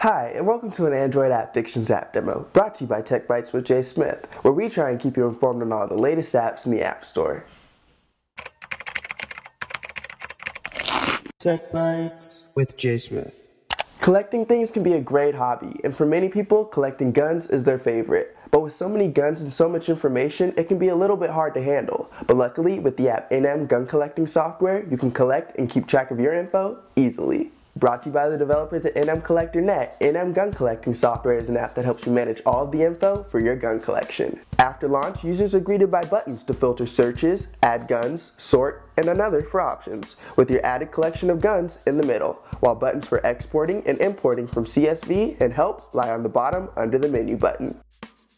Hi, and welcome to an Android AppDictions app demo, brought to you by Tech Bytes with Jay Smith, where we try and keep you informed on all the latest apps in the App Store. Tech Bytes with Jay Smith. Collecting things can be a great hobby, and for many people, collecting guns is their favorite. But with so many guns and so much information, it can be a little bit hard to handle. But luckily, with the app NM Gun Collecting software, you can collect and keep track of your info easily. Brought to you by the developers at NM Collector Net, NM Gun Collecting software is an app that helps you manage all of the info for your gun collection. After launch, users are greeted by buttons to filter searches, add guns, sort, and another for options, with your added collection of guns in the middle, while buttons for exporting and importing from CSV and help lie on the bottom under the menu button.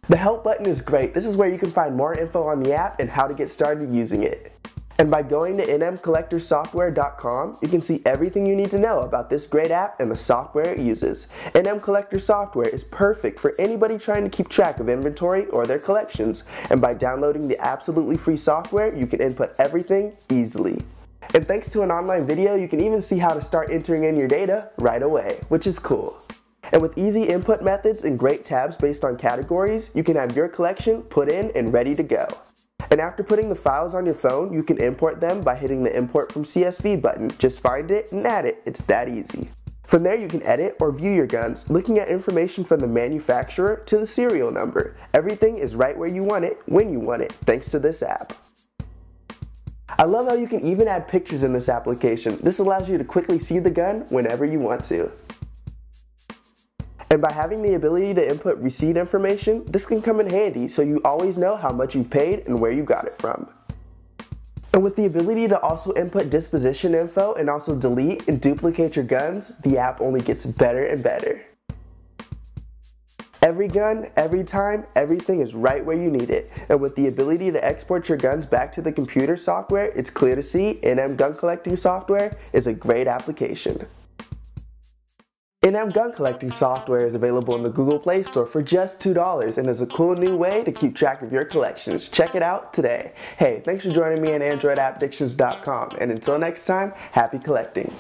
The help button is great. This is where you can find more info on the app and how to get started using it. And by going to nmcollectorsoftware.com, you can see everything you need to know about this great app and the software it uses. NM Collector software is perfect for anybody trying to keep track of inventory or their collections. And by downloading the absolutely free software, you can input everything easily. And thanks to an online video, you can even see how to start entering in your data right away, which is cool. And with easy input methods and great tabs based on categories, you can have your collection put in and ready to go. And after putting the files on your phone, you can import them by hitting the import from CSV button. Just find it and add it, it's that easy. From there you can edit or view your guns, looking at information from the manufacturer to the serial number. Everything is right where you want it, when you want it, thanks to this app. I love how you can even add pictures in this application. This allows you to quickly see the gun whenever you want to. And by having the ability to input receipt information, this can come in handy so you always know how much you've paid and where you got it from. And with the ability to also input disposition info and also delete and duplicate your guns, the app only gets better and better. Every gun, every time, everything is right where you need it. And with the ability to export your guns back to the computer software, it's clear to see NM Gun Collecting software is a great application. NM gun collecting software is available in the Google Play Store for just $2 and is a cool new way to keep track of your collections. Check it out today. Hey, thanks for joining me on AndroidAppDictions.com and until next time, happy collecting.